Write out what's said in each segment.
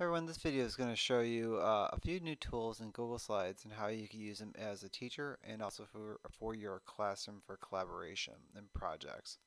Everyone, this video is going to show you uh, a few new tools in Google Slides and how you can use them as a teacher and also for, for your classroom for collaboration and projects.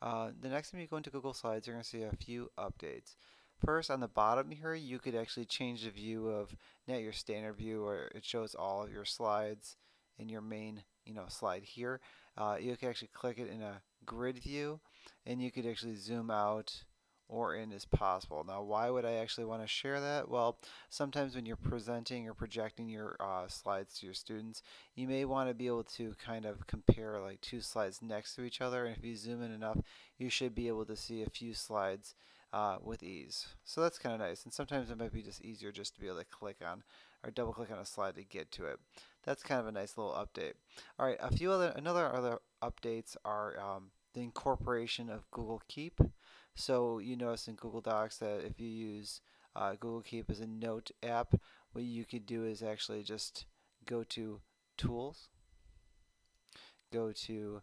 Uh, the next time you go into Google Slides, you're going to see a few updates. First, on the bottom here, you could actually change the view of not your standard view where it shows all of your slides in your main you know, slide here. Uh, you can actually click it in a grid view and you could actually zoom out or in as possible. Now, why would I actually want to share that? Well, sometimes when you're presenting or projecting your uh, slides to your students, you may want to be able to kind of compare like two slides next to each other. And if you zoom in enough, you should be able to see a few slides uh, with ease. So that's kind of nice. And sometimes it might be just easier just to be able to click on or double click on a slide to get to it. That's kind of a nice little update. All right, a few other, another other updates are um, the incorporation of Google Keep. So you notice in Google Docs that if you use uh, Google Keep as a note app, what you could do is actually just go to Tools, go to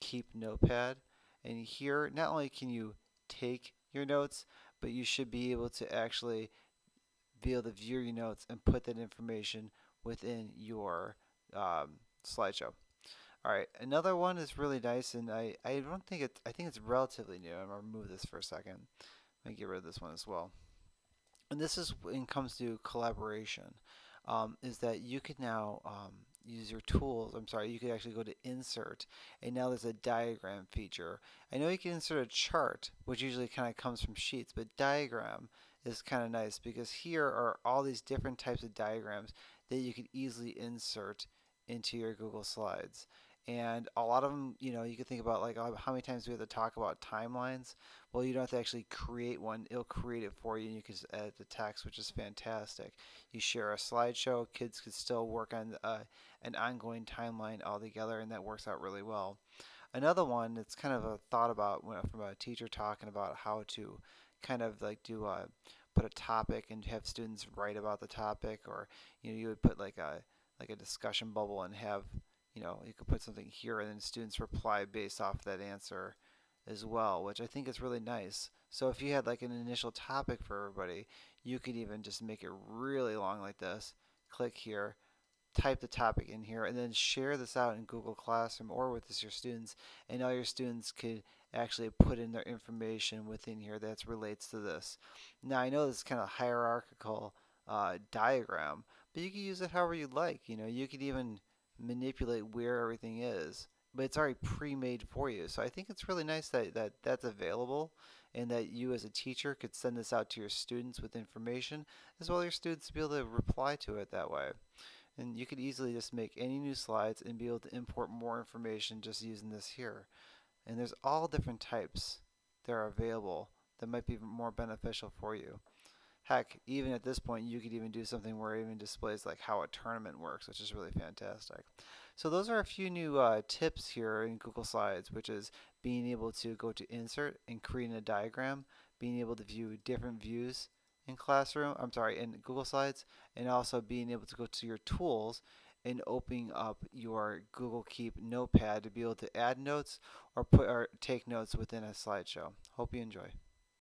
Keep Notepad, and here not only can you take your notes, but you should be able to actually be able to view your notes and put that information within your um, slideshow. All right, another one is really nice, and I, I don't think it, I think it's relatively new. I'm gonna remove this for a second. Let me get rid of this one as well. And this is when it comes to collaboration, um, is that you can now um, use your tools. I'm sorry, you could actually go to insert, and now there's a diagram feature. I know you can insert a chart, which usually kind of comes from sheets, but diagram is kind of nice because here are all these different types of diagrams that you could easily insert into your Google Slides and a lot of them, you know, you can think about like how many times we have to talk about timelines. Well, you don't have to actually create one; it'll create it for you, and you can edit the text, which is fantastic. You share a slideshow; kids could still work on uh, an ongoing timeline all together, and that works out really well. Another one that's kind of a thought about from a teacher talking about how to kind of like do a put a topic and have students write about the topic, or you know, you would put like a like a discussion bubble and have you know, you could put something here and then students reply based off that answer as well, which I think is really nice. So if you had like an initial topic for everybody, you could even just make it really long like this. Click here, type the topic in here, and then share this out in Google Classroom or with your students, and all your students could actually put in their information within here that relates to this. Now I know this is kind of hierarchical uh, diagram, but you can use it however you like. You know, you could even manipulate where everything is but it's already pre-made for you. So I think it's really nice that, that that's available and that you as a teacher could send this out to your students with information as well as your students to be able to reply to it that way. And you could easily just make any new slides and be able to import more information just using this here. And there's all different types that are available that might be more beneficial for you Heck, even at this point, you could even do something where it even displays like how a tournament works, which is really fantastic. So those are a few new uh, tips here in Google Slides, which is being able to go to Insert and create a diagram, being able to view different views in Classroom, I'm sorry, in Google Slides, and also being able to go to your tools and opening up your Google Keep notepad to be able to add notes or put or take notes within a slideshow. Hope you enjoy.